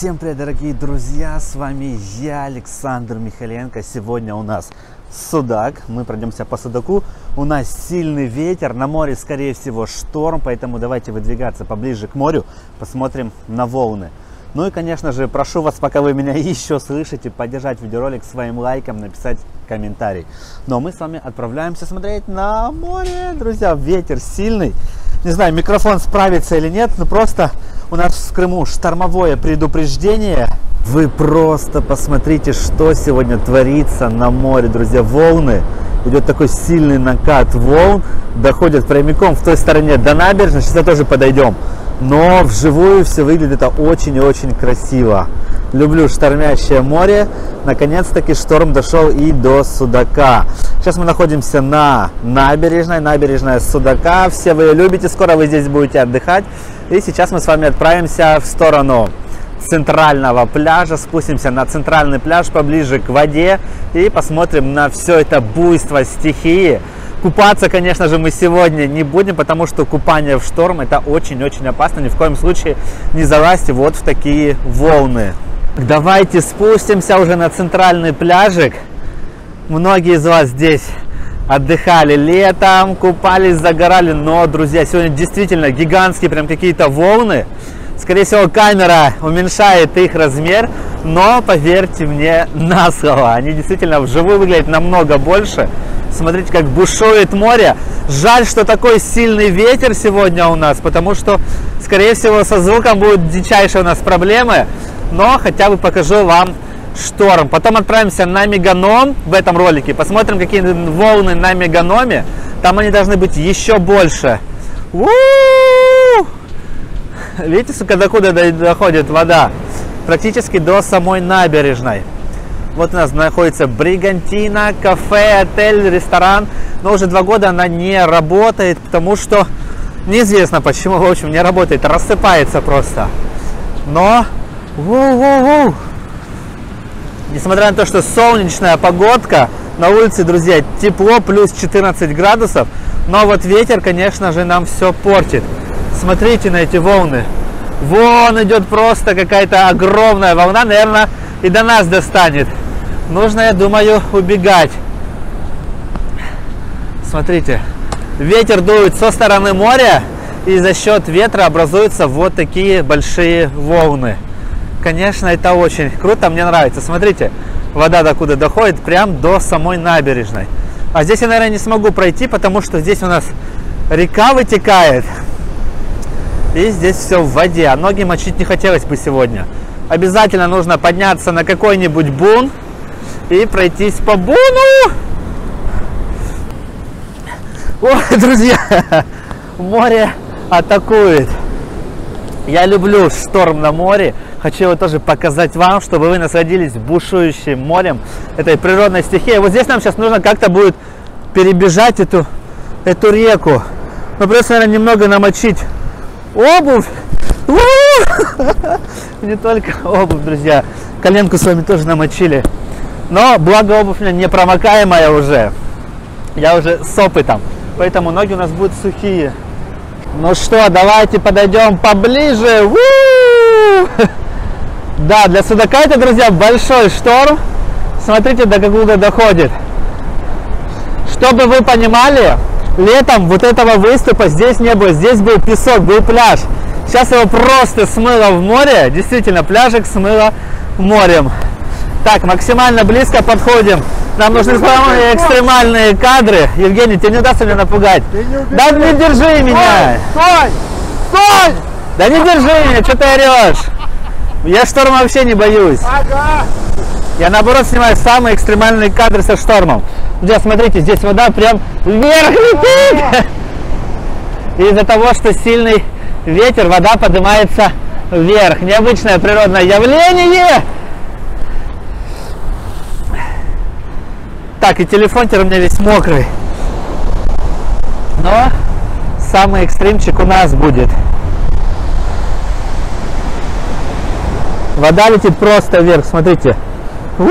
Всем привет, дорогие друзья! С вами я, Александр Михаленко. Сегодня у нас Судак. Мы пройдемся по Судаку. У нас сильный ветер. На море, скорее всего, шторм. Поэтому давайте выдвигаться поближе к морю. Посмотрим на волны. Ну и, конечно же, прошу вас, пока вы меня еще слышите, поддержать видеоролик своим лайком, написать комментарий. Но мы с вами отправляемся смотреть на море, друзья. Ветер сильный. Не знаю, микрофон справится или нет, но просто у нас в Крыму штормовое предупреждение. Вы просто посмотрите, что сегодня творится на море, друзья. Волны. Идет такой сильный накат волн. Доходят прямиком в той стороне до набережной. Сейчас тоже подойдем. Но вживую все выглядит очень и очень красиво. Люблю штормящее море. Наконец-таки шторм дошел и до Судака. Сейчас мы находимся на набережной. Набережная Судака. Все вы ее любите. Скоро вы здесь будете отдыхать. И сейчас мы с вами отправимся в сторону центрального пляжа, спустимся на центральный пляж поближе к воде и посмотрим на все это буйство стихии. Купаться, конечно же, мы сегодня не будем, потому что купание в шторм это очень-очень опасно. Ни в коем случае не залазьте вот в такие волны. Давайте спустимся уже на центральный пляжик. Многие из вас здесь отдыхали летом, купались, загорали. Но, друзья, сегодня действительно гигантские прям какие-то волны. Скорее всего, камера уменьшает их размер, но поверьте мне на слово, они действительно вживую выглядят намного больше. Смотрите, как бушует море. Жаль, что такой сильный ветер сегодня у нас, потому что, скорее всего, со звуком будут дичайшие у нас проблемы. Но хотя бы покажу вам шторм. Потом отправимся на Меганом в этом ролике. Посмотрим, какие волны на Меганоме. Там они должны быть еще больше. У-у-у! Видите, сука, докуда доходит вода? Практически до самой набережной. Вот у нас находится Бригантина, кафе, отель, ресторан. Но уже два года она не работает, потому что неизвестно почему, в общем, не работает, рассыпается просто. Но, воу-воу-воу, несмотря на то, что солнечная погодка, на улице, друзья, тепло, плюс 14 градусов, но вот ветер, конечно же, нам все портит. Смотрите на эти волны. Вон идет просто какая-то огромная волна, наверное, и до нас достанет. Нужно, я думаю, убегать. Смотрите, ветер дует со стороны моря, и за счет ветра образуются вот такие большие волны. Конечно, это очень круто, мне нравится. Смотрите, вода докуда доходит, прям до самой набережной. А здесь я, наверное, не смогу пройти, потому что здесь у нас река вытекает. И здесь все в воде, а ноги мочить не хотелось бы сегодня. Обязательно нужно подняться на какой-нибудь бун и пройтись по буну. Ой, друзья, море атакует. Я люблю шторм на море. Хочу его тоже показать вам, чтобы вы насладились бушующим морем, этой природной стихией. Вот здесь нам сейчас нужно как-то будет перебежать эту, эту реку. Ну, просто, наверное, немного намочить обувь. Не только обувь, друзья. Коленку с вами тоже намочили. Но благо обувь у меня не промокаемая уже. Я уже с опытом. Поэтому ноги у нас будут сухие. Ну что, давайте подойдем поближе. У-у-у! Да, для судака это, друзья, большой шторм. Смотрите, до какого доходит. Чтобы вы понимали, летом вот этого выступа здесь не было. Здесь был песок, был пляж. Сейчас его просто смыло в море. Действительно, пляжик смыло морем. Так, максимально близко подходим. Нам нужны самые экстремальные кадры. Евгений, тебе не удастся меня напугать. Не да не держи меня. Стой! Стой! Да не держи меня, что ты орешь? Я шторм вообще не боюсь. Ага. Я наоборот снимаю самые экстремальные кадры со штормом. Друзья, смотрите, здесь вода прям вверх летит. Из-за того, что сильный ветер, вода поднимается вверх. Необычное природное явление. Так, и телефон теперь у меня весь мокрый. Но самый экстримчик у нас будет. Вода летит просто вверх, смотрите. У!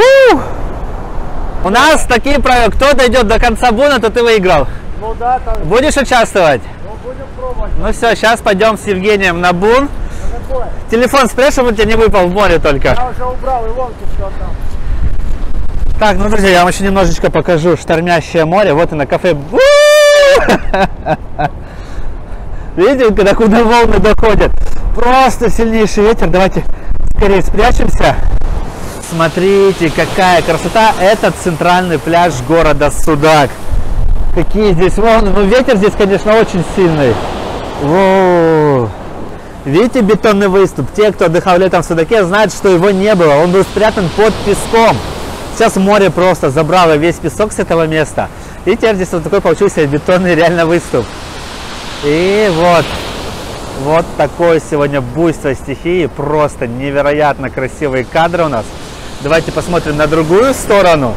У нас такие правила, кто дойдет до конца буна, то ты выиграл. Ну да, там, Будешь участвовать? ну будем пробовать. Ну все, сейчас пойдем с Евгением на бун. какой? Телефон спрячь, чтобы он тебе не выпал в море только. Я уже убрал, и вон все там. Так, ну, друзья, я вам еще немножечко покажу штормящее море. Вот и на кафе. Видите, когда куда волны доходят? Просто сильнейший ветер. Давайте скорее спрячемся. Смотрите, какая красота. Это центральный пляж города Судак. Какие здесь волны. Ну, ветер здесь, конечно, очень сильный. Воу. Видите бетонный выступ? Те, кто отдыхал летом в Судаке, знают, что его не было. Он был спрятан под песком. Сейчас море просто забрало весь песок с этого места. И теперь здесь вот такой получился бетонный реально выступ. И вот, вот такое сегодня буйство стихии. Просто невероятно красивые кадры у нас. Давайте посмотрим на другую сторону.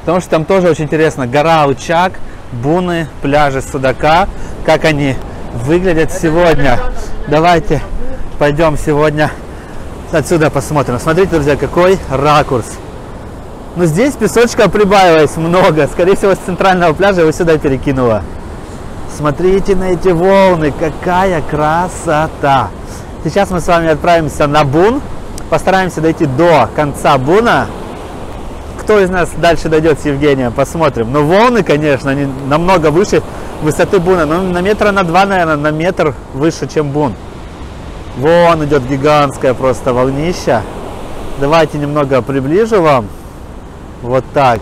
Потому что там тоже очень интересно. Гора Учак, буны, пляжи Судака. Как они выглядят сегодня. Давайте пойдем сегодня отсюда посмотрим. Смотрите, друзья, какой ракурс. Ну, здесь песочка прибавилось много. Скорее всего, с центрального пляжа его сюда перекинуло. Смотрите на эти волны, какая красота. Сейчас мы с вами отправимся на Бун. Постараемся дойти до конца Буна. Кто из нас дальше дойдет с Евгением, посмотрим. Но волны, конечно, они намного выше высоты Буна. Ну, на метра на два, наверное, на метр выше, чем Бун. Вон идет гигантская просто волнища. Давайте немного приближу вам. Вот так.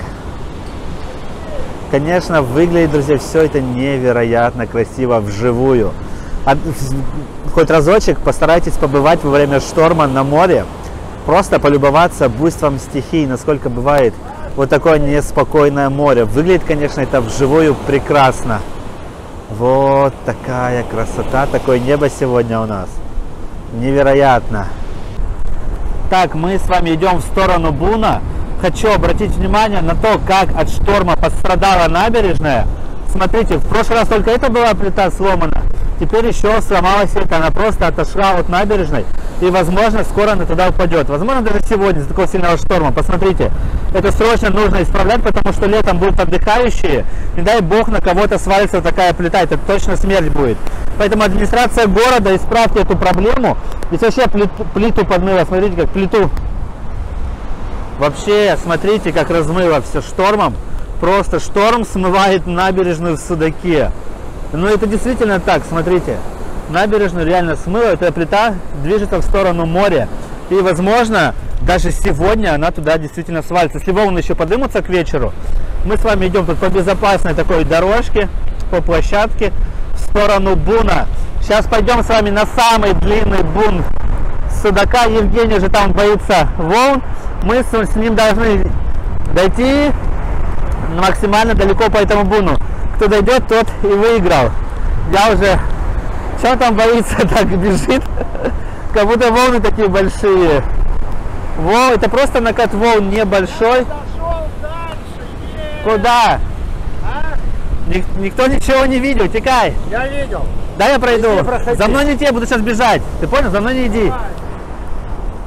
Конечно, выглядит, друзья, все это невероятно красиво вживую. Хоть разочек постарайтесь побывать во время шторма на море. Просто полюбоваться буйством стихий, насколько бывает вот такое неспокойное море. Выглядит, конечно, это вживую прекрасно. Вот такая красота, такое небо сегодня у нас. Невероятно. Так, мы с вами идем в сторону Буна хочу обратить внимание на то, как от шторма пострадала набережная. Смотрите, в прошлый раз только это была плита сломана, теперь еще сломалась это, она просто отошла от набережной, и, возможно, скоро она туда упадет. Возможно, даже сегодня, из такого сильного шторма. Посмотрите, это срочно нужно исправлять, потому что летом будут отдыхающие, не дай бог на кого-то свалится такая плита, это точно смерть будет. Поэтому администрация города, исправьте эту проблему. Здесь вообще плиту подмыла, смотрите, как плиту Вообще, смотрите, как размыло все штормом. Просто шторм смывает набережную в Судаке. Ну, это действительно так, смотрите. Набережную реально смыло. Эта плита движется в сторону моря. И, возможно, даже сегодня она туда действительно свалится. Если волны еще поднимутся к вечеру, мы с вами идем тут по безопасной такой дорожке, по площадке в сторону Буна. Сейчас пойдем с вами на самый длинный бун Судака. Евгений же там боится волн мы с, ним должны дойти максимально далеко по этому буну. Кто дойдет, тот и выиграл. Я уже... Что там боится, так бежит. Как будто волны такие большие. Во, это просто накат волн небольшой. Куда? Ник никто ничего не видел, текай. Я видел. Да, я пройду. За мной не те, буду сейчас бежать. Ты понял? За мной не иди. Давай.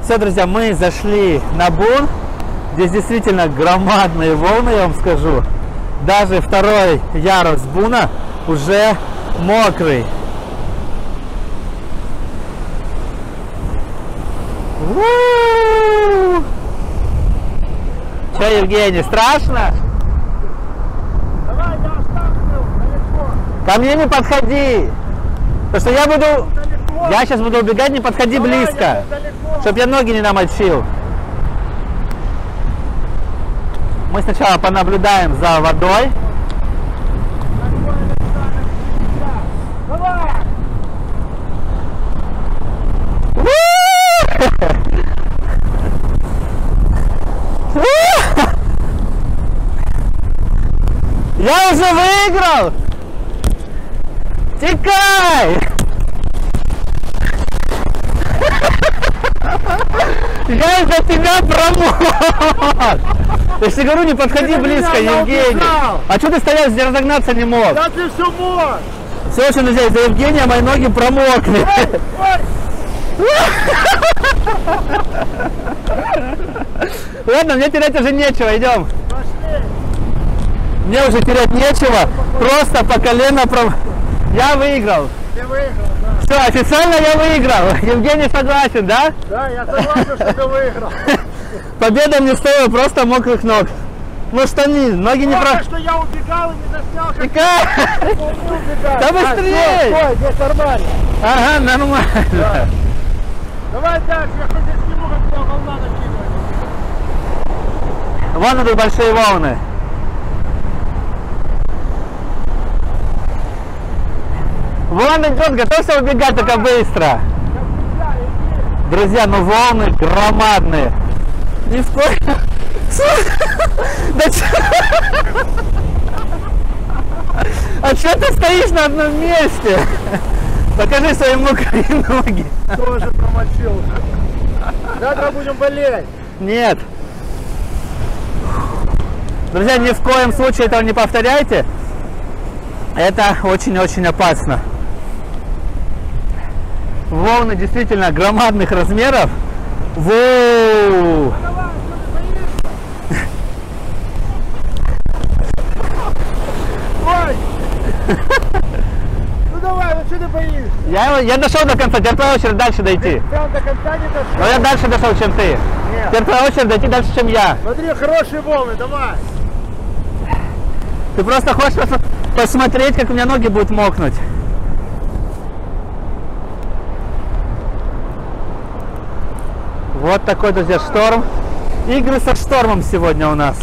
Все, друзья, мы зашли на Бун. Здесь действительно громадные волны, я вам скажу. Даже второй ярус Буна уже мокрый. Че, Евгений, страшно? Давай, я далеко. Ко мне не подходи. Потому что я буду... Я сейчас буду убегать, не подходи Давай, близко. Чтоб я ноги не намочил. Мы сначала понаблюдаем за водой. Я уже выиграл! Текай! Я из-за тебя промок! Я же говорю, не подходи ты близко, Евгений. А что ты стоял, здесь разогнаться не мог? Да ты все мог! Все, что нельзя, из-за Евгения мои ноги промокли. Ладно, мне терять уже нечего, идем. Пошли. Мне уже терять нечего, просто по колено пром... Я выиграл. Ты выиграл. Все, официально я выиграл. Евгений согласен, да? Да, я согласен, что ты выиграл. Победа мне стоила просто мокрых ног. Ну штаны, ноги не Только про... что я убегал и не заснял, как ты. Да быстрей! А, стой, здесь нормально. Ага, нормально. Давай дальше, я хоть здесь сниму, как тебя волна накидывает. Вон идут большие волны. Вон идет, готовься убегать только быстро. Друзья, ну волны громадные. Ни в коем... А что ты стоишь на одном месте? Покажи свои мокрые ноги. Тоже промочил. Завтра будем болеть. Нет. Друзья, ни в коем случае этого не повторяйте. Это очень-очень опасно. Волны действительно громадных размеров. Воу! Ты! Ну давай, ну что ты боишься? Я, я дошел до конца, теперь твоя очередь дальше дойти. Прям до конца не Но дошел? я дальше дошел, чем ты. Нет. Теперь твоя очередь дойти дальше, чем я. Смотри, хорошие волны, давай. Ты просто хочешь пос- посмотреть, как у меня ноги будут мокнуть. Вот такой, друзья, шторм. Игры со штормом сегодня у нас.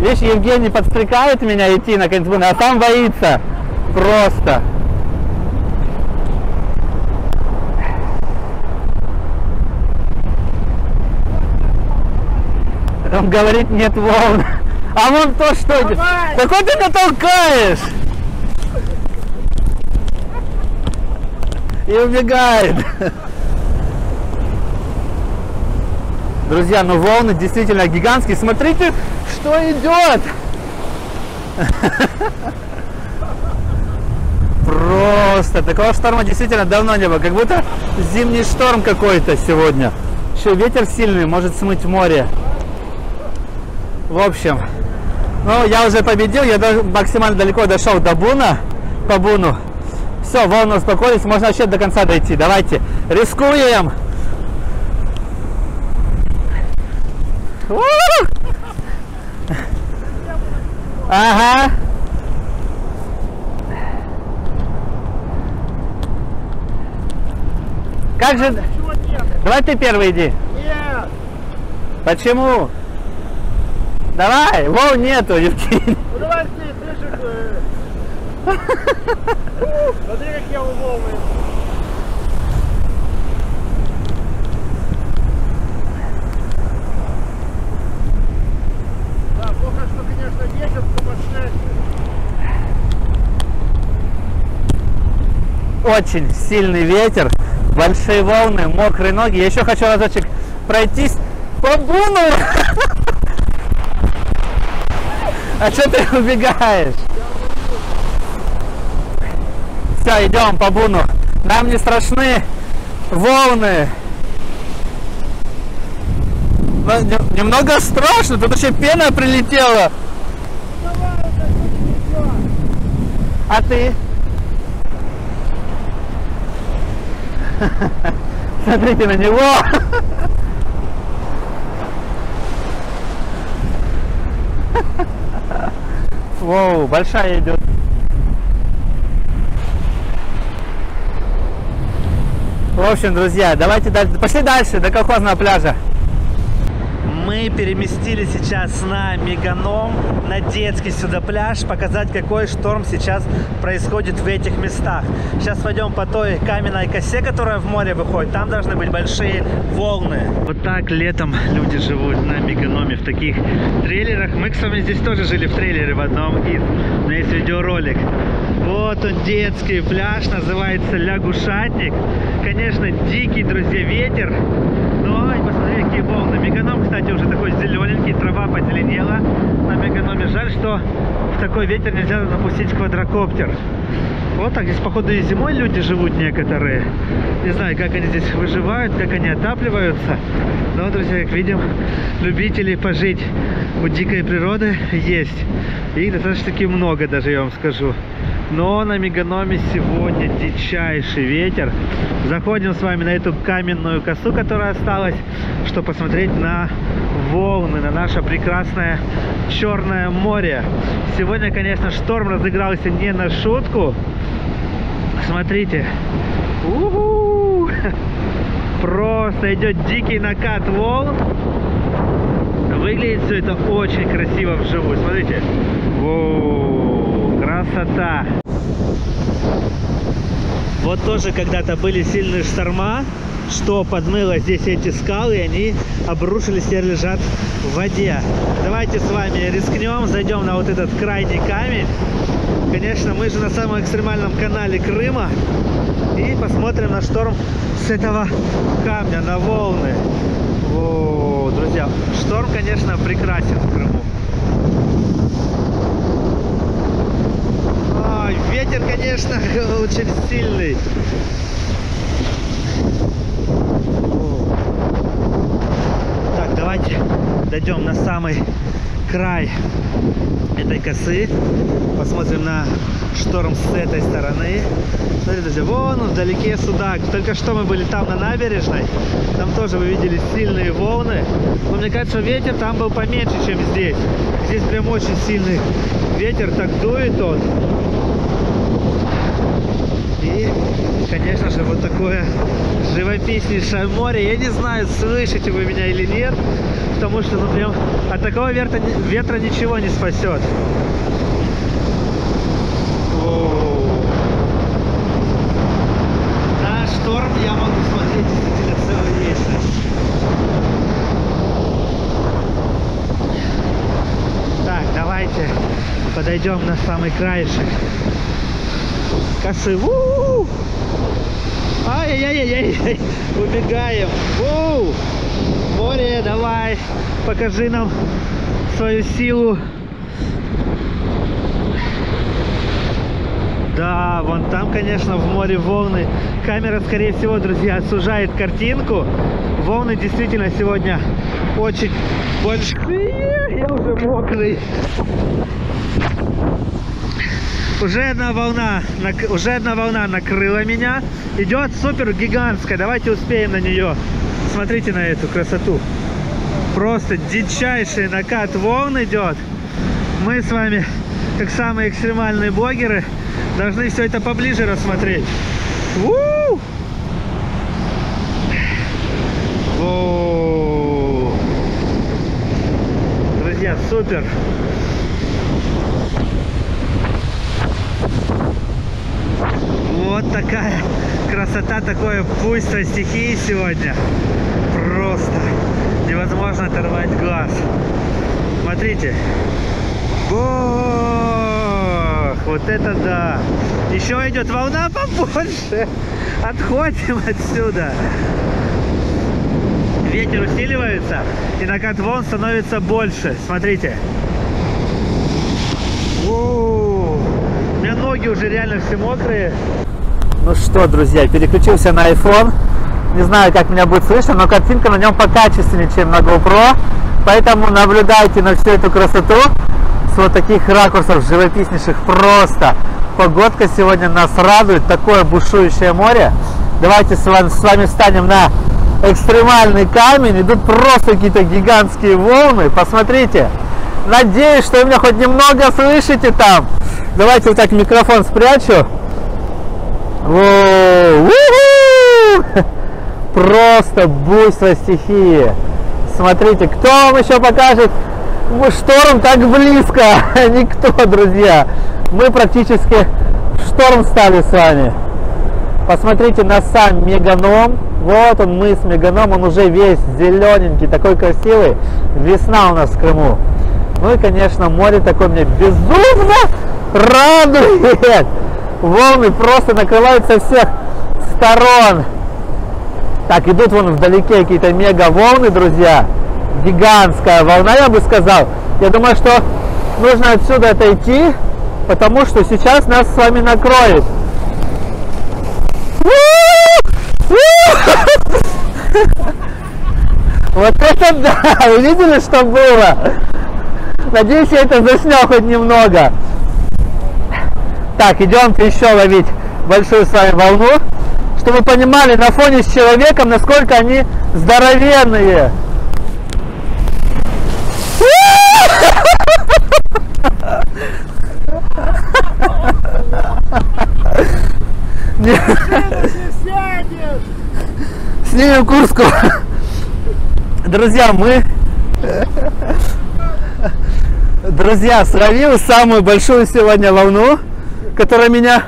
Видишь, Евгений подстрекает меня идти на коньцбуны, а сам боится. Просто. Он говорит, нет волн. А вон то что? Давай! Какой ты меня И убегает. Друзья, ну волны действительно гигантские. Смотрите, что идет. Просто такого шторма действительно давно не было. Как будто зимний шторм какой-то сегодня. Еще ветер сильный, может смыть море. В общем, ну я уже победил, я максимально далеко дошел до Буна, по Буну. Все, волны успокоились, можно вообще до конца дойти. Давайте, рискуем. Ага. Как же... Давай ты первый иди. Нет. Почему? Давай, волн нету, Евгений. Ну давай ты, ты же... Смотри, как я у волны. Да, плохо, что, конечно, ветер сумасшедший. Очень сильный ветер, большие волны, мокрые ноги. Я еще хочу разочек пройтись по буну. А что ты убегаешь? Все, идем по буну. Нам не страшны волны. Но не- Немного страшно, тут еще пена прилетела. А ты? Смотрите на него. Воу, большая идет. В общем, друзья, давайте дальше. Пошли дальше, до колхозного пляжа. Мы переместились сейчас на Меганом, на детский сюда пляж, показать, какой шторм сейчас происходит в этих местах. Сейчас пойдем по той каменной косе, которая в море выходит. Там должны быть большие волны. Вот так летом люди живут на Меганоме в таких трейлерах. Мы, кстати, здесь тоже жили в трейлере в одном из. У меня есть видеоролик. Вот он, детский пляж, называется Лягушатник. Конечно, дикий, друзья, ветер. Но какие волны. Меганом, кстати, уже такой зелененький, трава позеленела на Меганоме. Жаль, что в такой ветер нельзя запустить квадрокоптер. Вот так здесь, походу, и зимой люди живут некоторые. Не знаю, как они здесь выживают, как они отапливаются. Но, друзья, как видим, любителей пожить у дикой природы есть. Их достаточно таки много, даже я вам скажу. Но на Меганоме сегодня дичайший ветер. Заходим с вами на эту каменную косу, которая осталась, чтобы посмотреть на волны, на наше прекрасное Черное море. Сегодня, конечно, шторм разыгрался не на шутку. Смотрите. У-ху! Просто идет дикий накат волн. Выглядит все это очень красиво вживую. Смотрите. О, красота. Вот тоже когда-то были сильные шторма, что подмыло здесь эти скалы, и они обрушились, теперь лежат в воде. Давайте с вами рискнем, зайдем на вот этот крайний камень. Конечно, мы же на самом экстремальном канале Крыма. И посмотрим на шторм с этого камня, на волны. О, друзья, шторм, конечно, прекрасен в Крыму. Ой, ветер, конечно, очень сильный. Так, давайте дойдем на самый край этой косы. Посмотрим на шторм с этой стороны. Смотрите, друзья, вон он вдалеке судак. Только что мы были там на набережной. Там тоже вы видели сильные волны. Но мне кажется, ветер там был поменьше, чем здесь. Здесь прям очень сильный ветер, так дует он. И, конечно же, вот такое живописнейшее море. Я не знаю, слышите вы меня или нет, потому что, ну, прям от такого ветра, ветра ничего не спасет. На шторм я могу смотреть действительно целую вечность. Так, давайте подойдем на самый краешек косы. У-у-у! Ай-яй-яй-яй, убегаем. У! Море, давай, покажи нам свою силу. Да, вон там, конечно, в море волны. Камера, скорее всего, друзья, сужает картинку. Волны действительно сегодня очень большие. Я уже мокрый. Уже одна волна, уже одна волна накрыла меня. Идет супер гигантская. Давайте успеем на нее. Смотрите на эту красоту. Просто дичайший накат волн идет. Мы с вами, как самые экстремальные блогеры, должны все это поближе рассмотреть. У! О! Друзья, супер! Вот такая красота, такое буйство стихии сегодня. Просто невозможно оторвать глаз. Смотрите. Ох, вот это да. Еще идет волна побольше. Отходим отсюда. Ветер усиливается, и накат волн становится больше. Смотрите. У, У меня ноги уже реально все мокрые. Ну что, друзья, переключился на iPhone. Не знаю, как меня будет слышно, но картинка на нем покачественнее, чем на GoPro. Поэтому наблюдайте на всю эту красоту с вот таких ракурсов живописнейших. Просто погодка сегодня нас радует. Такое бушующее море. Давайте с вами, с вами встанем на экстремальный камень. Идут просто какие-то гигантские волны. Посмотрите. Надеюсь, что вы меня хоть немного слышите там. Давайте вот так микрофон спрячу. Воу! Просто буйство стихии. Смотрите, кто вам еще покажет шторм так близко? Никто, друзья. Мы практически в шторм стали с вами. Посмотрите на сам Меганом. Вот он, мыс Меганом. Он уже весь зелененький, такой красивый. Весна у нас в Крыму. Ну и, конечно, море такое меня безумно радует. Волны просто накрывают со всех сторон. Так, идут вон вдалеке какие-то мега волны, друзья. Гигантская волна, я бы сказал. Я думаю, что нужно отсюда отойти, потому что сейчас нас с вами накроет. Вот это да! Вы видели, что было? Надеюсь, я это заснял хоть немного. Так, идемте еще ловить большую с вами волну, чтобы понимали на фоне с человеком, насколько они здоровенные. Снимем Курску. Друзья, мы... Друзья, словил самую большую сегодня волну, которая меня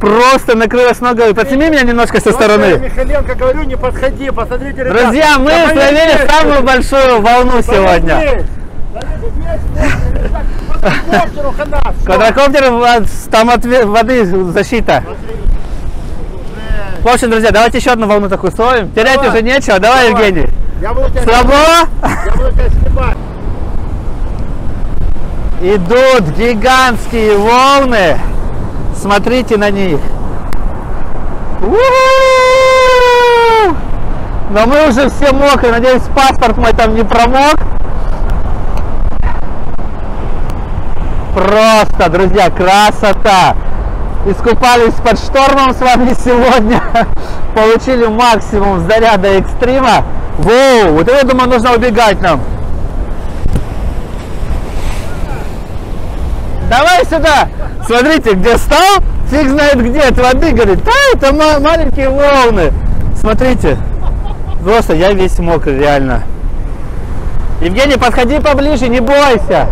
просто накрыла с ног. Подсними меня немножко со стороны. Михаленко говорю, не подходи, посмотрите, ребят. Друзья, мы словили самую большую волну сегодня. Квадрокоптер, вот, там от воды защита. В общем, друзья, давайте еще одну волну такую словим. Терять Давай. уже нечего. Давай, Давай. Евгений. Я буду тебя Слабо? Я буду тебя снимать. Идут гигантские волны. Смотрите на них. Но мы уже все мокрые. Надеюсь, паспорт мой там не промок. Просто, друзья, красота. Искупались под штормом с вами сегодня. Получили максимум заряда экстрима. Воу, вот это, думаю, нужно убегать нам. Давай сюда! Смотрите, где стал, фиг знает где, от воды, говорит, да, это ма- маленькие волны. Смотрите, просто я весь мокрый, реально. Евгений, подходи поближе, не бойся.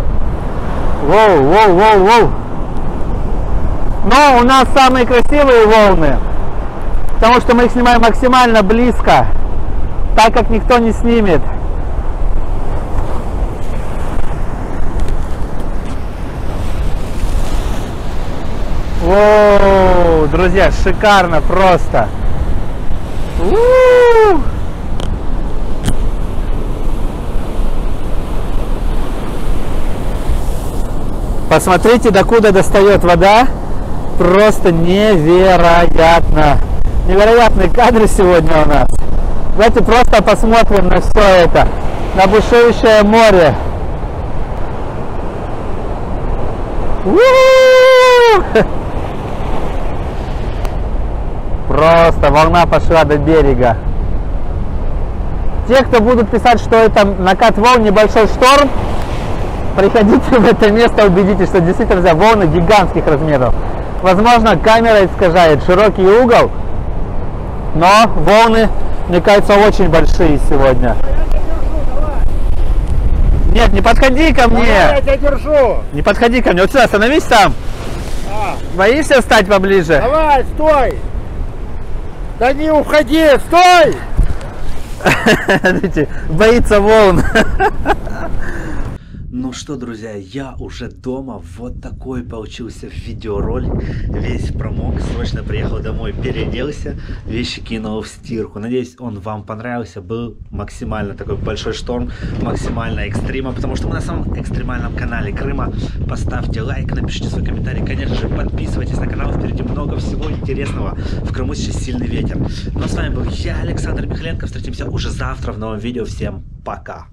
Воу, воу, воу, воу. Но у нас самые красивые волны, потому что мы их снимаем максимально близко, так как никто не снимет. Друзья, шикарно просто. У-у-у. Посмотрите, докуда достает вода. Просто невероятно. Невероятные кадры сегодня у нас. Давайте просто посмотрим на все это. На бушующее море. У-у-у! Просто волна пошла до берега. Те, кто будут писать, что это накат волн, небольшой шторм, приходите в это место, убедитесь, что действительно друзья, волны гигантских размеров. Возможно, камера искажает широкий угол, но волны, мне кажется, очень большие сегодня. Нет, не подходи ко Давай, я мне! тебя держу. Не подходи ко мне. Вот сюда, остановись там. А, Боишься встать поближе? давай, стой. Да не уходи, стой. Боится волн. Ну что, друзья, я уже дома. Вот такой получился видеоролик. Весь промок. Срочно приехал домой, переоделся. Вещи кинул в стирку. Надеюсь, он вам понравился. Был максимально такой большой шторм. Максимально экстрима. Потому что мы на самом экстремальном канале Крыма. Поставьте лайк, напишите свой комментарий. Конечно же, подписывайтесь на канал. Впереди много всего интересного. В Крыму сейчас сильный ветер. Ну а с вами был я, Александр Михаленко. Встретимся уже завтра в новом видео. Всем пока.